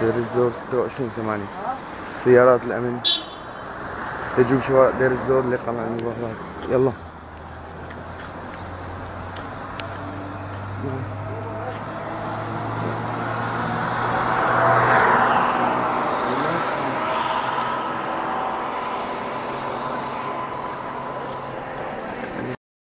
دير الزور 26 ثمانية سيارات الأمن تجوب شوارع دير الزور لقناة المظاهرات يلا